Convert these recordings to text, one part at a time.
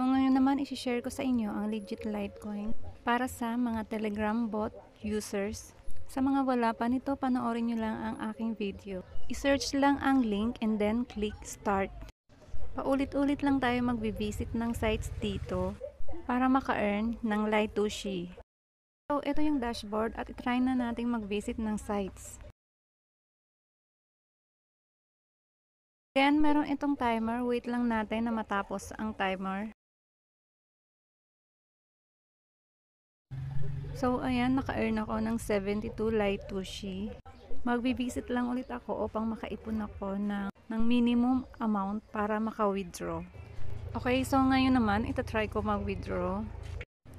naman isi-share ko sa inyo ang legit Litecoin para sa mga Telegram bot users. Sa mga wala pa nito, panoorin nyo lang ang aking video. I-search lang ang link and then click start. Paulit-ulit lang tayo magbi-visit ng sites dito para maka-earn ng Litushi. So, ito yung dashboard at itry na nating mag-visit ng sites. Then, meron itong timer. Wait lang natin na matapos ang timer. So, ayan, naka-earn ako ng 72 Litushi. Magbibisit lang ulit ako upang makaipon ako ng, ng minimum amount para maka-withdraw. Okay, so ngayon naman, itatry ko mag-withdraw.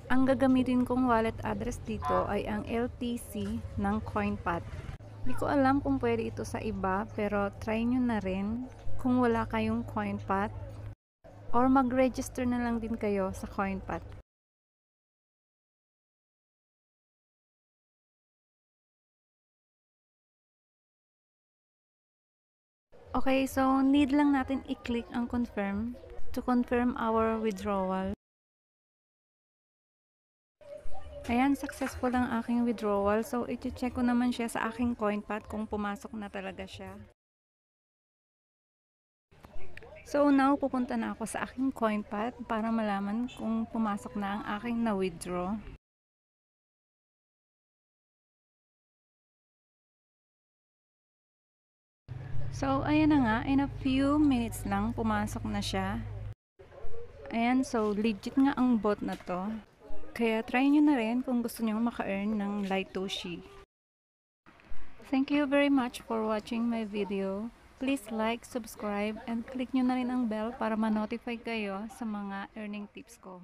Ang gagamitin kong wallet address dito ay ang LTC ng CoinPad. Hindi ko alam kung pwede ito sa iba, pero try nyo na rin kung wala kayong CoinPad. Or mag-register na lang din kayo sa CoinPad. Okay, so need lang natin i-click ang confirm to confirm our withdrawal. Ayan, successful ang aking withdrawal. So, iti-check ko naman siya sa aking CoinPad kung pumasok na talaga siya. So, now, pupunta na ako sa aking CoinPad para malaman kung pumasok na ang aking na-withdraw. So, ayan na nga. In a few minutes lang, pumasok na siya. Ayan, so legit nga ang bot na to. Kaya try nyo na rin kung gusto nyo maka-earn ng Litoshi. Thank you very much for watching my video. Please like, subscribe, and click nyo na rin ang bell para ma-notify kayo sa mga earning tips ko.